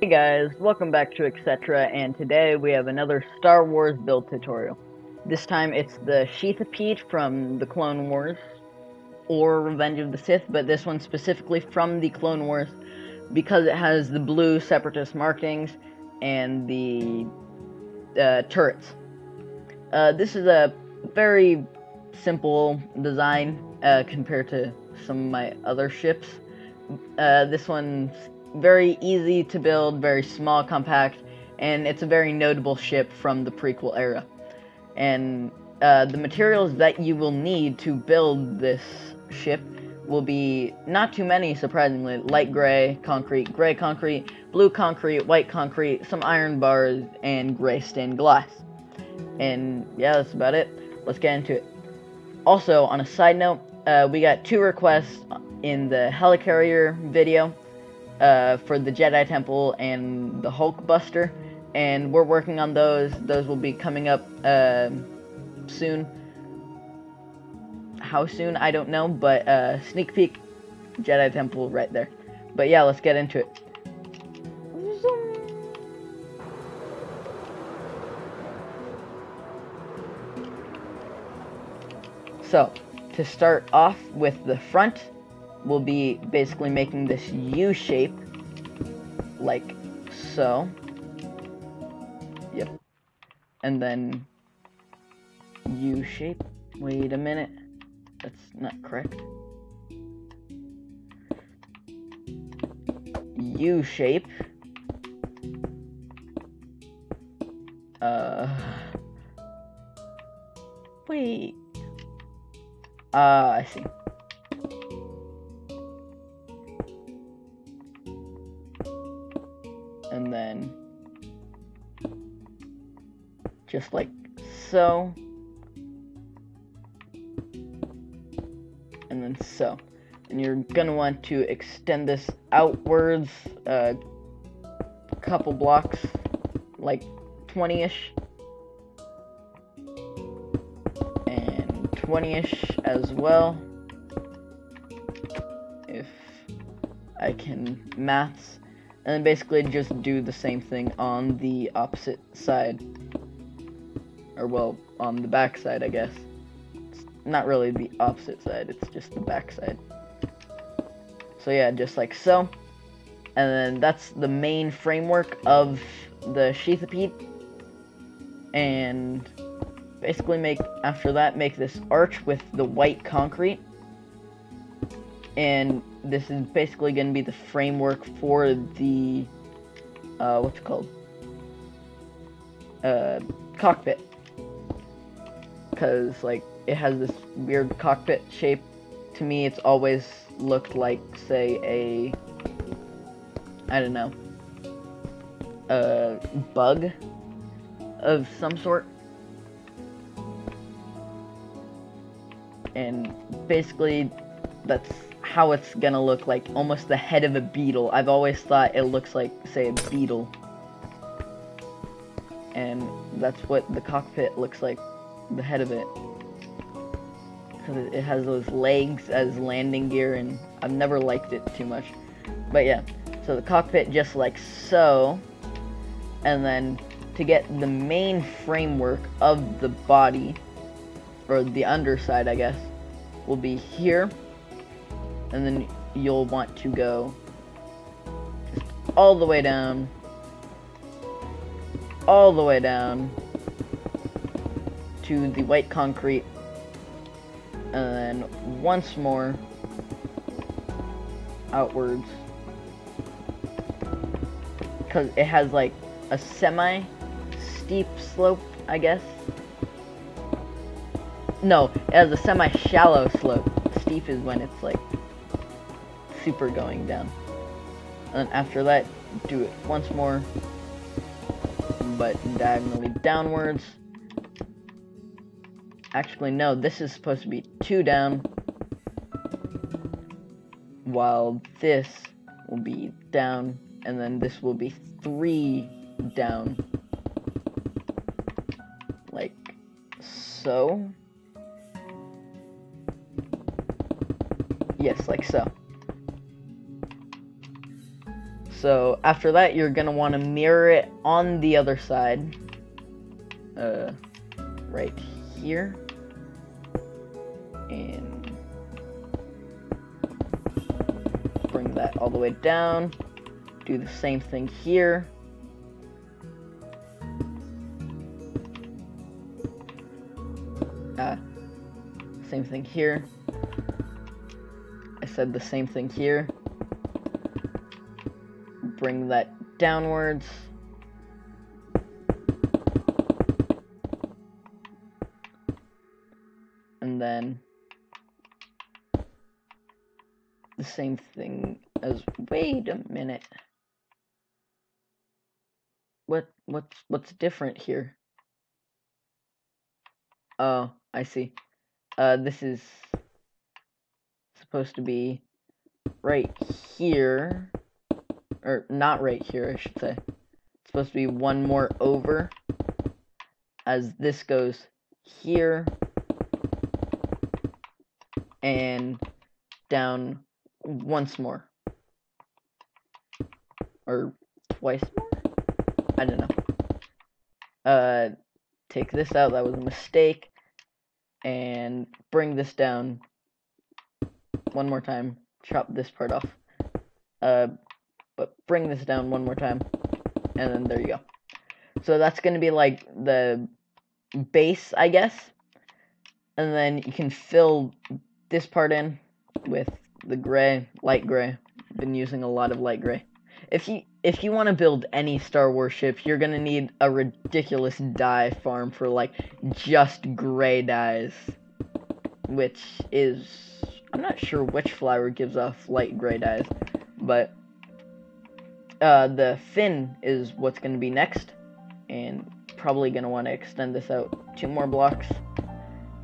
Hey guys, welcome back to Ecsetra and today we have another Star Wars build tutorial. This time it's the Sheathipede from the Clone Wars, or Revenge of the Sith, but this one specifically from the Clone Wars because it has the blue separatist markings and the uh, turrets. Uh, this is a very simple design uh, compared to some of my other ships. Uh, this one's very easy to build, very small, compact, and it's a very notable ship from the prequel era. And uh, the materials that you will need to build this ship will be not too many, surprisingly. Light gray concrete, gray concrete, blue concrete, white concrete, some iron bars, and gray stained glass. And yeah, that's about it. Let's get into it. Also, on a side note, uh, we got two requests in the helicarrier video uh, for the Jedi Temple and the Hulk Buster, and we're working on those. Those will be coming up uh, soon. How soon, I don't know, but uh, sneak peek, Jedi Temple right there. But yeah, let's get into it. So, to start off with the front, we'll be basically making this U shape, like so. Yep. And then U shape. Wait a minute. That's not correct. U shape. Uh. Wait. Uh, I see. Like so. And then so. And you're gonna want to extend this outwards uh, a couple blocks, like 20-ish. And 20-ish as well. If I can maths. And then basically just do the same thing on the opposite side. Or well, on the back side, I guess. It's not really the opposite side, it's just the back side. So yeah, just like so. And then that's the main framework of the Sheathipede. And basically make after that make this arch with the white concrete and this is basically going to be the framework for the uh, what's it called uh, cockpit because like it has this weird cockpit shape. To me it's always looked like say a I don't know a bug of some sort. And basically that's how it's gonna look like almost the head of a beetle. I've always thought it looks like say a beetle. And that's what the cockpit looks like the head of it because it has those legs as landing gear and I've never liked it too much but yeah so the cockpit just like so and then to get the main framework of the body or the underside I guess will be here. And then you'll want to go all the way down. All the way down to the white concrete. And once more outwards. Because it has like a semi steep slope, I guess. No, it has a semi-shallow slope. Steep is when it's like super going down. And after that, do it once more, but diagonally downwards. Actually, no, this is supposed to be two down, while this will be down, and then this will be three down. Like so. Yes, like so. So after that, you're gonna want to mirror it on the other side. Uh, right here. And bring that all the way down. Do the same thing here. Uh, same thing here. I said the same thing here. Bring that downwards. Then the same thing as wait a minute. What what's what's different here? Oh, I see. Uh, this is supposed to be right here. Or not right here, I should say. It's supposed to be one more over. As this goes here. And down once more. Or twice more? I don't know. Uh, take this out, that was a mistake. And bring this down one more time. Chop this part off. Uh, but bring this down one more time. And then there you go. So that's going to be like the base, I guess. And then you can fill this part in with the gray, light gray. Been using a lot of light gray. If you if you want to build any Star Wars ship, you're gonna need a ridiculous dye farm for like just gray dyes, which is I'm not sure which flower gives off light gray dyes, but uh, the fin is what's gonna be next, and probably gonna want to extend this out two more blocks.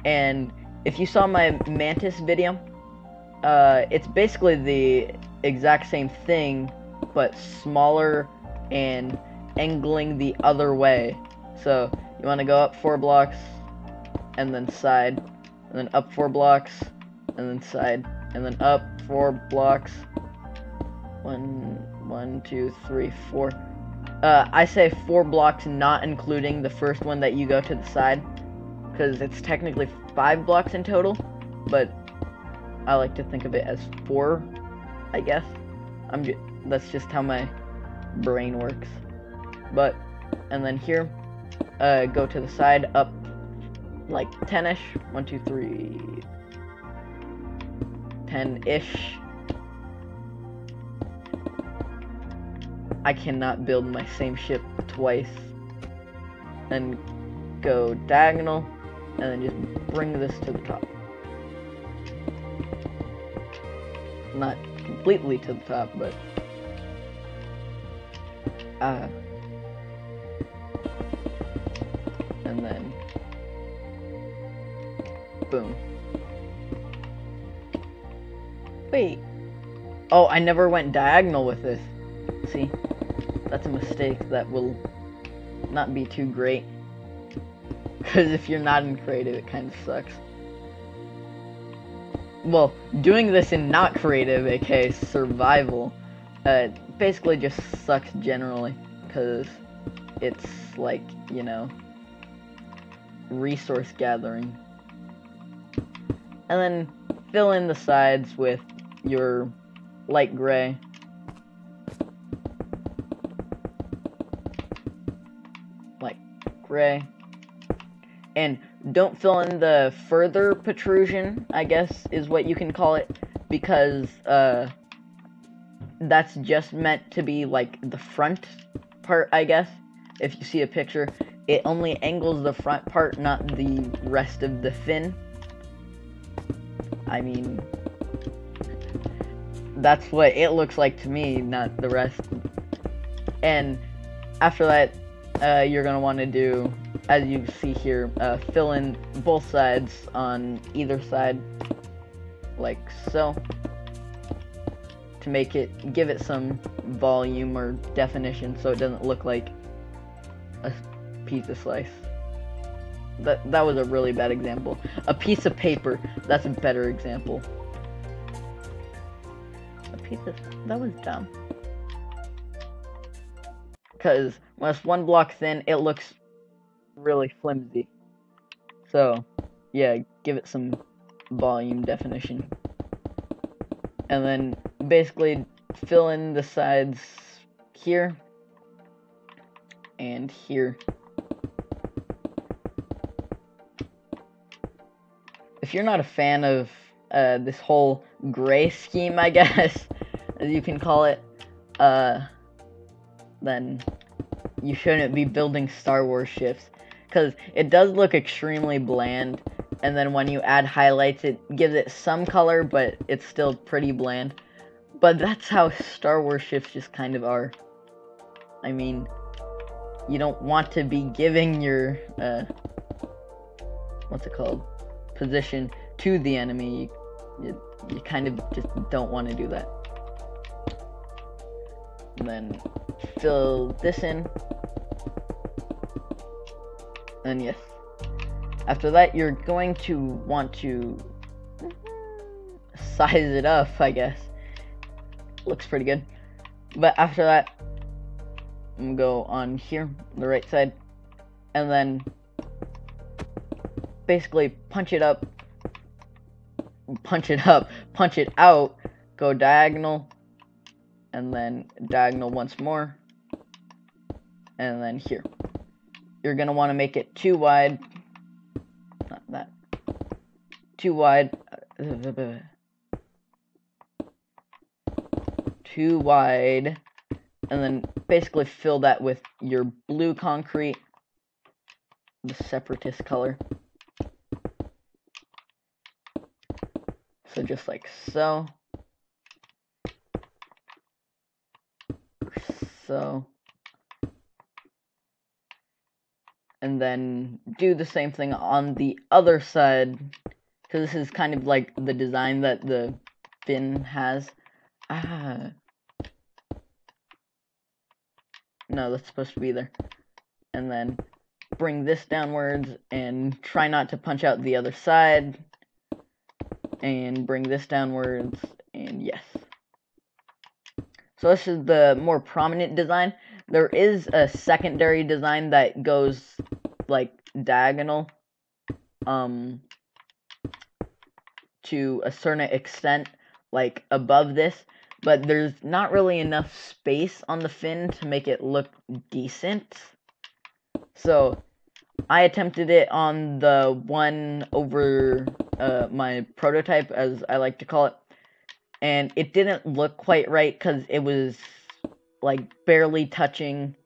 And if you saw my mantis video, uh, it's basically the exact same thing but smaller and angling the other way. So you want to go up four blocks and then side, and then up four blocks and then side, and then up four blocks. One, one, two, three, four. Uh, I say four blocks, not including the first one that you go to the side, because it's technically five blocks in total, but I like to think of it as four, I guess. I'm just that's just how my brain works. But, and then here, uh, go to the side, up like 10-ish. 1, 2, 3, 10-ish. I cannot build my same ship twice. And go diagonal, and then just bring this to the top. Not completely to the top, but uh, and then boom. Wait. Oh, I never went diagonal with this. See? That's a mistake that will not be too great. Because if you're not in creative, it kind of sucks. Well, doing this in not creative, aka survival, uh, basically just sucks generally because it's like you know resource gathering. And then fill in the sides with your light gray. Like gray and don't fill in the further protrusion I guess is what you can call it because uh that's just meant to be like the front part, I guess. If you see a picture, it only angles the front part, not the rest of the fin. I mean, that's what it looks like to me, not the rest. And after that, uh, you're to want to do, as you see here, uh, fill in both sides on either side, like so to make it give it some volume or definition so it doesn't look like a pizza slice. That that was a really bad example. A piece of paper, that's a better example. A piece of that was dumb. because when it's one block thin, it looks really flimsy. So, yeah, give it some volume definition. And then basically fill in the sides here and here. If you're not a fan of uh, this whole gray scheme, I guess, as you can call it, uh, then you shouldn't be building Star Wars ships. Because it does look extremely bland, and then when you add highlights, it gives it some color, but it's still pretty bland. But that's how Star Wars ships just kind of are. I mean, you don't want to be giving your, uh, what's it called, position to the enemy. You, you, you kind of just don't want to do that. And then fill this in. And yes. After that, you're going to want to size it up, I guess. Looks pretty good. But after that, I'm gonna go on here, the right side, and then basically punch it up, punch it up, punch it out, go diagonal, and then diagonal once more, and then here. You're gonna want to make it too wide, not that, too wide, too wide, and then basically fill that with your blue concrete, the separatist color. So just like so. So. And then do the same thing on the other side. Because this is kind of like the design that the fin has. Ah. No, that's supposed to be there. And then bring this downwards and try not to punch out the other side. And bring this downwards, and yes. So this is the more prominent design. There is a secondary design that goes like diagonal um to a certain extent like above this but there's not really enough space on the fin to make it look decent. So I attempted it on the one over uh, my prototype, as I like to call it, and it didn't look quite right because it was like barely touching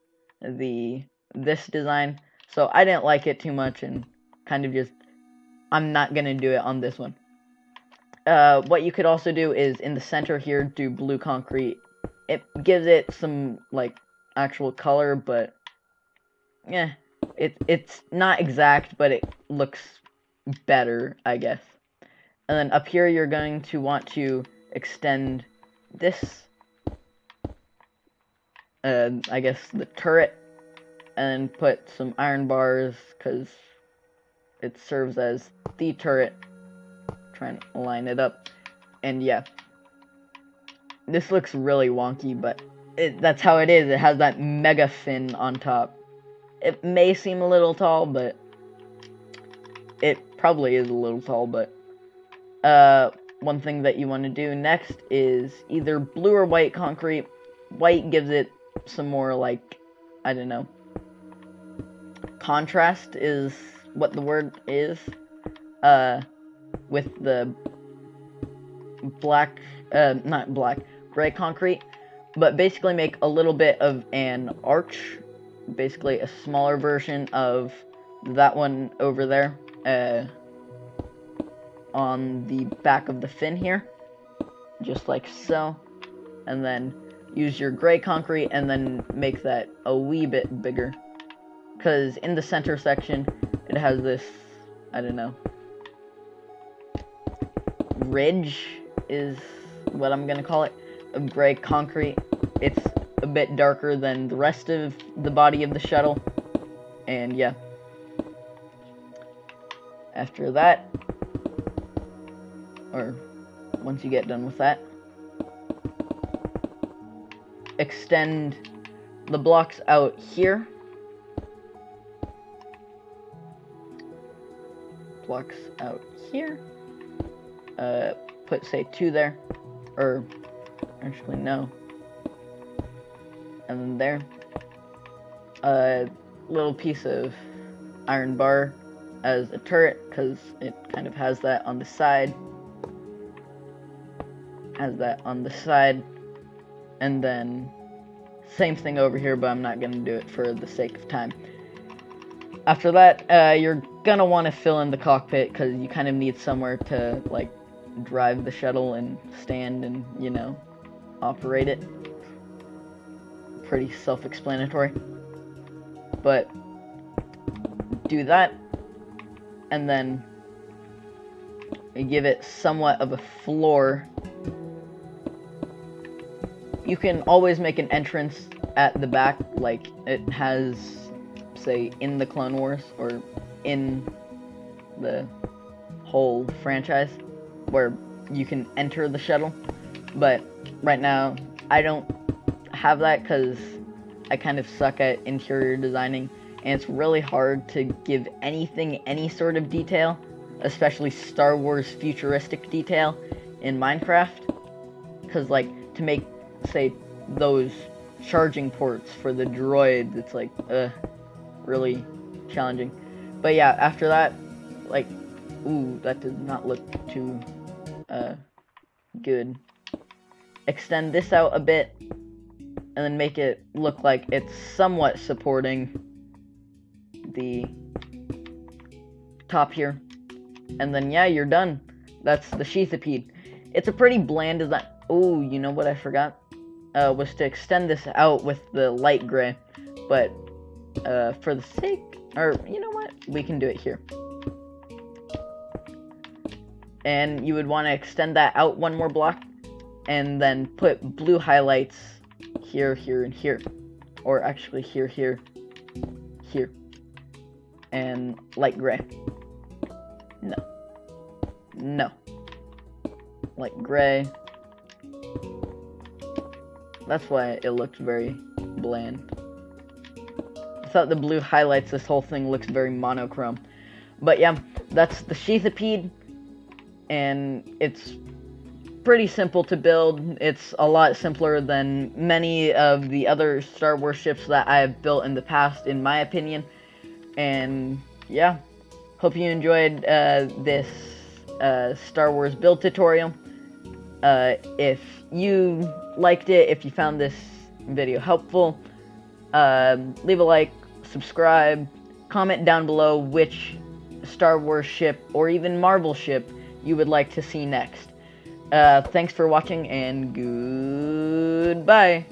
the this design. So I didn't like it too much and kind of just I'm not gonna do it on this one. Uh, what you could also do is in the center here, do blue concrete. It gives it some, like, actual color, but, yeah, it, it's not exact, but it looks better, I guess. And then up here, you're going to want to extend this, uh, I guess, the turret, and put some iron bars, because it serves as the turret try and line it up. And yeah, this looks really wonky, but it, that's how it is. It has that mega fin on top. It may seem a little tall, but it probably is a little tall, but uh, one thing that you want to do next is either blue or white concrete. White gives it some more, like, I don't know, contrast is what the word is. Uh, with the black, uh, not black, gray concrete, but basically make a little bit of an arch, basically a smaller version of that one over there, uh, on the back of the fin here, just like so, and then use your gray concrete and then make that a wee bit bigger, because in the center section, it has this, I don't know, ridge is what I'm gonna call it of gray concrete. It's a bit darker than the rest of the body of the shuttle. And yeah. After that, or once you get done with that, extend the blocks out here. Blocks out here. Uh, put say two there, or actually no. And then there. A little piece of iron bar as a turret because it kind of has that on the side. Has that on the side. And then same thing over here, but I'm not going to do it for the sake of time. After that, uh, you're to want to fill in the cockpit because you kind of need somewhere to, like, drive the shuttle and stand and, you know, operate it. Pretty self-explanatory. But do that and then give it somewhat of a floor. You can always make an entrance at the back, like it has, say, in the Clone Wars or in the whole franchise, where you can enter the shuttle. But right now, I don't have that because I kind of suck at interior designing and it's really hard to give anything any sort of detail, especially Star Wars futuristic detail in Minecraft. Because, like, to make, say, those charging ports for the droids, it's like, uh, really challenging. But yeah, after that, like, ooh, that does not look too, uh, good. Extend this out a bit, and then make it look like it's somewhat supporting the top here. And then, yeah, you're done. That's the Sheathipede. It's a pretty bland design. Oh, you know what I forgot? Uh, was to extend this out with the light gray. But, uh, for the sake, or, you know what? We can do it here. And you would want to extend that out one more block. And then put blue highlights here, here, and here. Or actually here, here, here and light gray. No. No. Light gray. That's why it looks very bland. The blue highlights this whole thing looks very monochrome. But yeah, that's the Sheathipede. And it's pretty simple to build. It's a lot simpler than many of the other Star Wars ships that I have built in the past, in my opinion. And yeah, hope you enjoyed uh, this uh, Star Wars build tutorial. Uh, if you liked it, if you found this video helpful, um, leave a like, subscribe, comment down below which Star Wars ship or even Marvel ship you would like to see next. Uh, thanks for watching and goodbye.